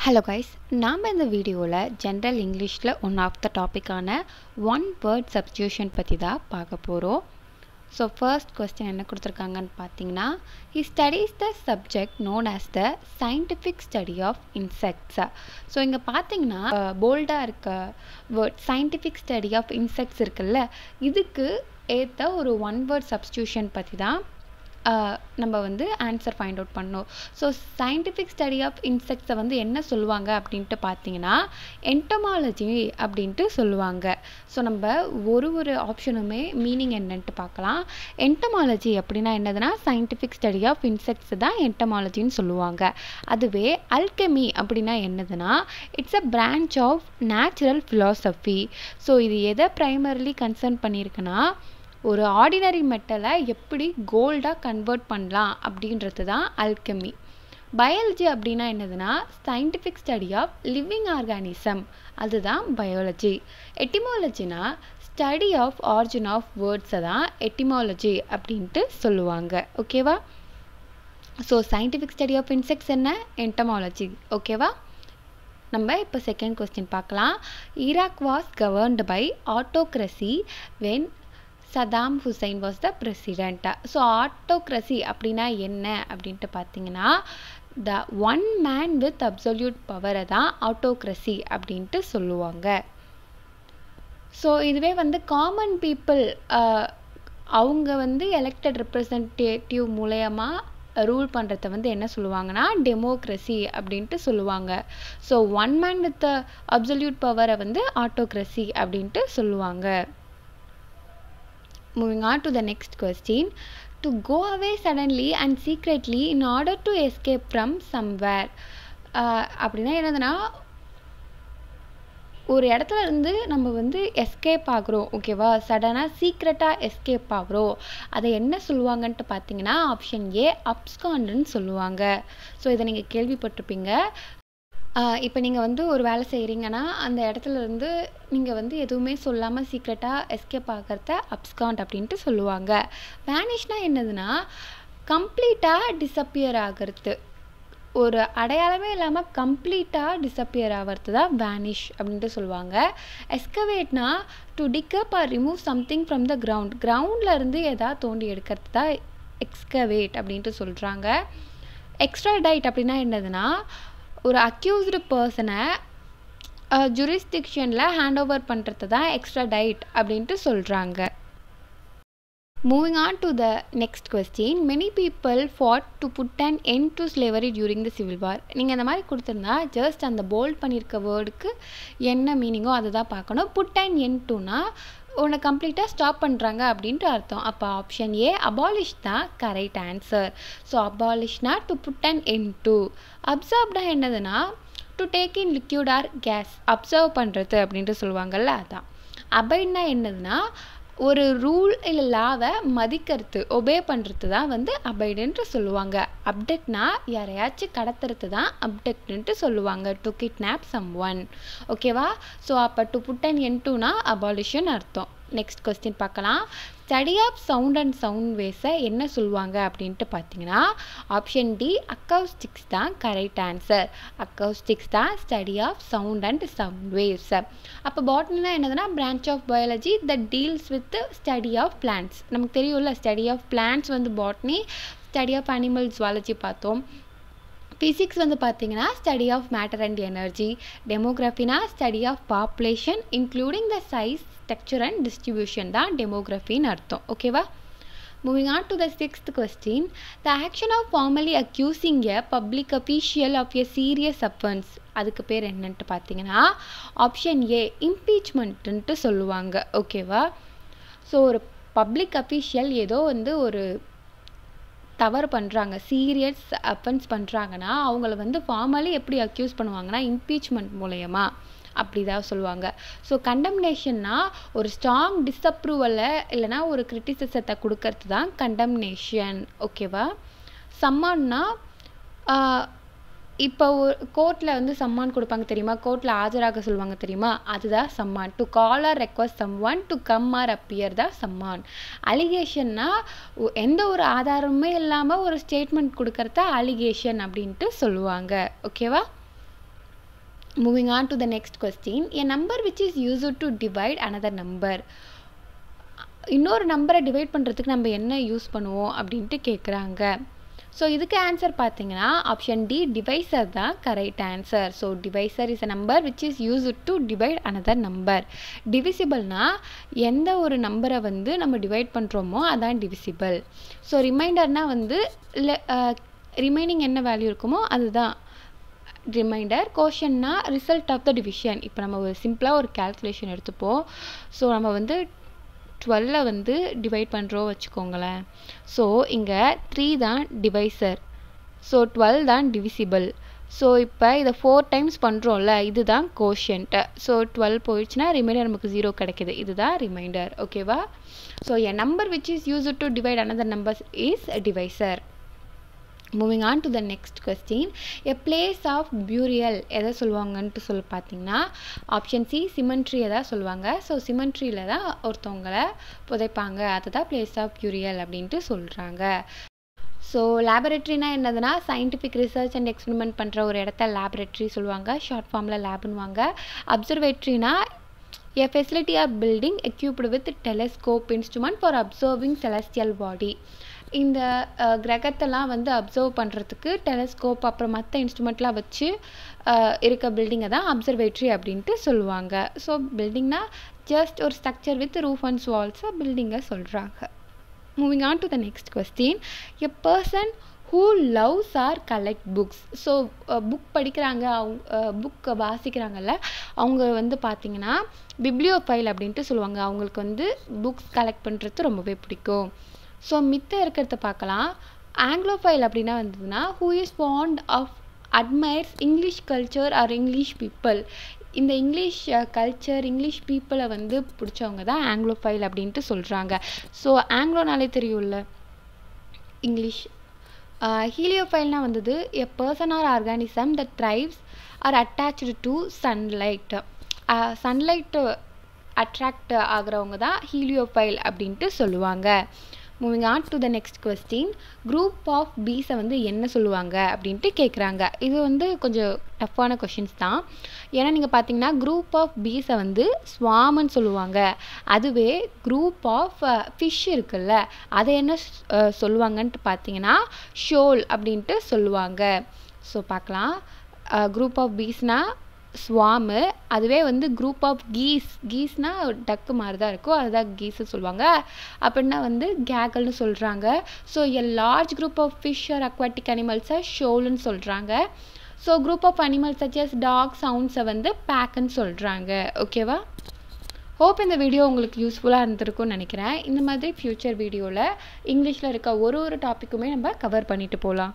Hello guys நாம் இந்த வீடியோவில் ஜென்ரல் இங்கிலீஷில் ஒன் ஆஃப் த டாப்பிக்கான ஒன் வேர்ட் சப்ஸ்டியூஷன் பற்றி தான் பார்க்க போகிறோம் ஸோ ஃபர்ஸ்ட் கொஸ்டின் என்ன கொடுத்துருக்காங்கன்னு பார்த்தீங்கன்னா he studies the subject known as the scientific study of இன்செக்ட்ஸாக so இங்கே பார்த்தீங்கன்னா போல்டாக இருக்க word scientific study of insects இருக்குல்ல இதுக்கு ஏற்ற ஒரு ஒன் வேர்ட் சப்ஸ்டியூஷன் பற்றி தான் நம்ம வந்து ஆன்சர் ஃபைண்ட் அவுட் பண்ணோம் ஸோ சயின்டிஃபிக் ஸ்டடி ஆஃப் இன்செக்ட்ஸை வந்து என்ன சொல்லுவாங்க அப்படின்ட்டு பார்த்தீங்கன்னா என்டமாலஜி அப்படின்ட்டு சொல்லுவாங்க. ஸோ நம்ம ஒரு ஒரு ஆப்ஷனுமே மீனிங் என்னன்ட்டு பார்க்கலாம் என்டமாலஜி அப்படின்னா என்னதுன்னா சயின்டிஃபிக் ஸ்டடி ஆஃப் இன்செக்ட்ஸ் தான் என்டமாலஜின்னு சொல்லுவாங்க. அதுவே அல்கெமி அப்படின்னா என்னதுன்னா it's a branch of natural philosophy so இது எதை ப்ரைமர்லி கன்சர்ன் பண்ணியிருக்குன்னா ஒரு ஆர்டினரி மெட்டலை எப்படி கோல்டாக கன்வெர்ட் பண்ணலாம் அப்படின்றது தான் அல்கெமி பயாலஜி அப்படின்னா என்னதுன்னா scientific study of living organism அதுதான் பயாலஜி எட்டிமாலஜினா ஸ்டடி ஆஃப் ஆரிஜின் ஆஃப் வேர்ட்ஸை தான் எட்டிமாலஜி அப்படின்ட்டு சொல்லுவாங்க. ஓகேவா so scientific study of insects என்ன? என்டமாலஜி ஓகேவா நம்ம இப்போ செகண்ட் கொஸ்டின் பார்க்கலாம். Iraq was governed by autocracy when Saddam Hussein was the president so autocracy அப்படின்னா என்ன அப்படின்ட்டு பார்த்தீங்கன்னா the one man with absolute பவரை தான் ஆட்டோக்ரஸி அப்படின்ட்டு சொல்லுவாங்க. ஸோ இதுவே வந்து காமன் பீப்புள் அவங்க வந்து எலெக்டட் ரெப்ரசன்டேட்டிவ் மூலயமா ரூல் பண்ணுறத வந்து என்ன சொல்லுவாங்கன்னா டெமோக்ரஸி அப்படின்ட்டு சொல்லுவாங்க. So one man with absolute பவரை வந்து ஆட்டோக்ரஸி அப்படின்ட்டு சொல்லுவாங்க. Moving on to the next question. To go away suddenly and secretly in order to escape from somewhere. Uh, அப்படின்னா என்னதுன்னா ஒரு இடத்துல இருந்து நம்ம வந்து எஸ்கேப் ஆகுறோம் ஓகேவா சடனாக சீக்ரெட்டாக எஸ்கேப் ஆகுறோம். அதை என்ன சொல்லுவாங்கன்ட்டு பார்த்தீங்கன்னா ஆப்ஷன் ஏ அப்ஸ்காண்டுன்னு சொல்லுவாங்க. ஸோ இதை நீங்கள் கேள்விப்பட்டிருப்பீங்க. இப்போ நீங்கள் வந்து ஒரு வேலை செய்கிறீங்கன்னா அந்த இடத்துல இருந்து நீங்கள் வந்து எதுவுமே சொல்லாமல் சீக்ரெட்டாக எஸ்கேப் ஆகிறத அப்ஸ்காண்ட் அப்படின்ட்டு சொல்லுவாங்க. வேனிஷ்னால் என்னதுன்னா கம்ப்ளீட்டாக டிஸப்பியர் ஆகிறது. ஒரு அடையாளமே இல்லாமல் கம்ப்ளீட்டாக டிஸப்பியர் ஆகிறது தான் வேனிஷ் அப்படின்ட்டு சொல்லுவாங்க. எஸ்கவேட்னா to dig up or remove something from the ground கிரவுண்டில் இருந்து எதாவது தோண்டி எடுக்கிறது தான் எக்ஸ்கவேட் அப்படின்ட்டு சொல்கிறாங்க எக்ஸ்ட்ரா டைட் அப்படின்னா என்னதுன்னா ஒரு அக்யூஸ்டு பர்சனை ஜுரிஸ்டிக்ஷனில் ஹேண்ட் ஓவர் பண்ணுறது தான் எக்ஸ்ட்ரா டைட் அப்படின்ட்டு சொல்கிறாங்க moving on to the next question many people fought to put an end to slavery during the civil war நீங்கள் இந்த மாதிரி கொடுத்துருந்தா ஜஸ்ட் அந்த போல்ட் பண்ணியிருக்க வேர்டுக்கு என்ன மீனிங்கோ அதை தான் பார்க்கணும். புட் அண்ட் என் டூனா உன்னை கம்ப்ளீட்டாக ஸ்டாப் பண்ணுறாங்க அப்படின்ட்டு அர்த்தம். அப்போ ஆப்ஷன் ஏ அபாலிஷ் தான் correct answer so அபாலிஷ்னா to put an end to அப்சர்வ்னா என்னதுன்னா to take in liquid or gas absorb பண்ணுறது அப்படின்ட்டு சொல்லுவாங்கள்ல அதான். அபைட்னா என்னதுன்னா ஒரு ரூல் இல்லை லாவை மதிக்கிறது ஒபே பண்ணுறது தான் வந்து அபைடுன்ட்டு சொல்லுவாங்க. அப்டெக்ட்னா யாரையாச்சும் கடத்துறது தான் அப்டெக்ட்ன்ட்டு சொல்லுவாங்க. டு கிட்னாப் சம் ஒன் ஓகேவா ஸோ அப்போ டு புட் அண்ட் என் டூனா அபாலிஷன் அர்த்தம். நெக்ஸ்ட் கொஸ்டின் பார்க்கலாம். Study of sound and sound வேஸை என்ன சொல்லுவாங்க அப்படின்ட்டு பார்த்தீங்கன்னா ஆப்ஷன் டி அக்கௌஸ்டிக்ஸ் தான் கரெக்ட் ஆன்சர் அக்கௌஸ்டிக்ஸ் தான் study of sound and sound waves அப்போ பாட்னினா என்னதுன்னா branch of biology that deals with study of plants நமக்கு தெரியும்ல ஸ்டடி ஆஃப் பிளான்ஸ் வந்து botany study of animal zoology பார்த்தோம். ஃபிசிக்ஸ் வந்து பார்த்தீங்கன்னா study of matter and energy டெமோக்ராஃபினா study of population including the size structure and distribution தான் டெமோக்ராஃபின்னு அர்த்தம். ஓகேவா moving on to the sixth question the action of formally accusing a public official of a serious offence அதுக்கு பேர் என்னன்ட்டு பார்த்தீங்கன்னா option A இம்பீச்மெண்ட்டுன்ட்டு சொல்லுவாங்க. ஓகேவா ஸோ ஒரு பப்ளிக் அஃபீஷியல் ஏதோ வந்து ஒரு தவறு பண்ணுறாங்க சீரியஸ் அஃபென்ஸ் பண்ணுறாங்கன்னா அவங்கள வந்து ஃபார்மலி எப்படி அக்யூஸ் பண்ணுவாங்கன்னா இம்பீச்மெண்ட் மூலயமா. அப்படி தான் சொல்லுவாங்க ஸோ கண்டம்னேஷன்னா ஒரு ஸ்ட்ராங் டிஸ்அப்ரூவலை இல்லைனா ஒரு கிரிட்டிசிசத்தை கொடுக்கறது தான் கண்டம்னேஷன் ஓகேவா சம்மான்னா இப்போ ஒரு கோர்ட்டில் வந்து சம்மான் கொடுப்பாங்க தெரியுமா? கோர்ட்டில் ஆஜராக சொல்லுவாங்க தெரியுமா? அதுதான் summon. To call or request someone to come or appear தான் சம்மான். அலிகேஷன்னா எந்த ஒரு ஆதாரமுமே இல்லாமல் ஒரு ஸ்டேட்மெண்ட் கொடுக்கறத அலிகேஷன் அப்படின்ட்டு சொல்லுவாங்க. ஓகேவா moving on to the next question an number which is use to divide another number இன்னொரு நம்பரை டிவைட் பண்ணுறதுக்கு நம்ம என்ன யூஸ் பண்ணுவோம் அப்படின்ட்டு கேட்குறாங்க ஸோ இதுக்கு ஆன்சர் பார்த்தீங்கன்னா ஆப்ஷன் டி டிவைசர் தான் correct answer so divisor is a number which is use to divide another number டிவிசிபிள்னா எந்த ஒரு நம்பரை வந்து நம்ம டிவைட் பண்ணுறோமோ அதான் டிவிசிபிள் ஸோ ரிமைண்டர்னால் வந்து ரிமைனிங் என்ன வேல்யூ இருக்குமோ அதுதான். ரிமைண்டர் கோஷன்னா ரிசல்ட் ஆஃப் த டிவிஷன் இப்போ நம்ம ஒரு சிம்பிளாக ஒரு கேல்குலேஷன் எடுத்துப்போம். ஸோ நம்ம வந்து டுவெல்ல வந்து டிவைட் பண்ணுறோம் வச்சுக்கோங்களேன். ஸோ இங்கே த்ரீ தான் டிவைசர் ஸோ டுவெல் தான் டிவிசிபிள் ஸோ இப்போ இதை ஃபோர் டைம்ஸ் பண்ணுறோம்ல இதுதான் கோஷன்ட்டு ஸோ டுவெல் போயிடுச்சுன்னா ரிமைண்டர் நமக்கு ஜீரோ கிடைக்கிது. இதுதான் ரிமைண்டர் ஓகேவா so a number which is use to divide another numbers is divisor moving on to the next question a place of burial எதை சொல்லுவாங்கன்ட்டு சொல்லி பார்த்தீங்கன்னா ஆப்ஷன் சி சிமெண்ட்ரி தான் சொல்லுவாங்க? ஸோ சிமெண்ட்ரியில் தான் ஒருத்தவங்களை புதைப்பாங்க. அதுதான் பிளேஸ் ஆஃப் பியூரியல் அப்படின்ட்டு சொல்கிறாங்க ஸோ லேபரேட்டரினா என்னதுன்னா சயின்டிஃபிக் ரிசர்ச் அண்ட் எக்ஸ்பெரிமெண்ட் பண்ணுற ஒரு இடத்த லேபரேட்ரி சொல்லுவாங்க. ஷார்ட் ஃபார்மில் லேப்னுவாங்க அப்சர்வேட்ரினா a facility of building equipped with telescope instrument for observing celestial body இந்த கிரகத்தெல்லாம் வந்து அப்சர்வ் பண்ணுறதுக்கு டெலஸ்கோப் அப்புறம் மற்ற இன்ஸ்ட்ருமெண்ட்லாம் வச்சு இருக்க பில்டிங்கை தான் அப்சர்வேட்ரி அப்படின்ட்டு சொல்லுவாங்க. ஸோ பில்டிங்னா ஜஸ்ட் ஒரு ஸ்ட்ரக்சர் வித் ரூஃப் அண்ட் வால்ஸை பில்டிங்கை சொல்கிறாங்க moving on to the next question a person who loves or collect books so book படிக்கிறாங்க அவங்க புக்கை வாசிக்கிறாங்கல்ல அவங்க வந்து பார்த்திங்கன்னா பிப்ளியோஃபைல் அப்படின்ட்டு சொல்லுவாங்க. அவங்களுக்கு வந்து புக்ஸ் கலெக்ட் பண்ணுறது ரொம்பவே பிடிக்கும். ஸோ மித்த இருக்கிறத பார்க்கலாம். ஆங்கிலோஃபைல் அப்படின்னா வந்ததுன்னா who is fond of admires English culture or English people இந்த இங்கிலீஷ் கல்ச்சர் இங்கிலீஷ் பீப்புளை வந்து பிடிச்சவங்க தான் ஆங்கிலோஃபைல் அப்படின்ட்டு சொல்கிறாங்க ஸோ ஆங்கிலோனாலே தெரியும்ல? இங்கிலீஷ் ஹீலியோஃபைல்னால் uh, வந்தது a person or organism that thrives or attach to sunlight sunlight attract ஆகிறவங்க தான் ஹீலியோஃபைல் அப்படின்ட்டு சொல்லுவாங்க. Moving on to the next question group of பீஸை வந்து என்ன சொல்லுவாங்க அப்படின்ட்டு கேட்குறாங்க இது வந்து கொஞ்சம் டஃப்பான கொஷின்ஸ் தான். ஏன்னா நீங்கள் பார்த்தீங்கன்னா குரூப் ஆஃப் பீஸை வந்து ஸ்வாமன்னு சொல்லுவாங்க. அதுவே குரூப் ஆஃப் ஃபிஷ் இருக்குல்ல அதை என்ன சொல்லுவாங்கன்ட்டு பார்த்தீங்கன்னா ஷோல் அப்படின்ட்டு சொல்லுவாங்க. ஸோ பார்க்கலாம். குரூப் ஆஃப் பீஸ்னால் ஸ்வாமு அதுவே வந்து குரூப் ஆஃப் கீஸ் கீஸ்னால் டக்கு மாதிரி தான் இருக்கும். அதுதான் கீஸு சொல்லுவாங்க. அப்படின்னா வந்து கேகல்னு சொல்கிறாங்க so a large group of fish or aquatic அனிமல்ஸை ஷோலுன்னு சொல்கிறாங்க so group of animals such as dog சவுண்ட்ஸை வந்து பேக்குன்னு சொல்கிறாங்க ஓகேவா ஹோப் இந்த வீடியோ உங்களுக்கு யூஸ்ஃபுல்லாக இருந்திருக்கும்னு நினைக்கிறேன். இந்த மாதிரி ஃப்யூச்சர் வீடியோவில் இங்கிலீஷில் இருக்க ஒரு ஒரு டாப்பிக்குமே நம்ம கவர் பண்ணிட்டு போகலாம்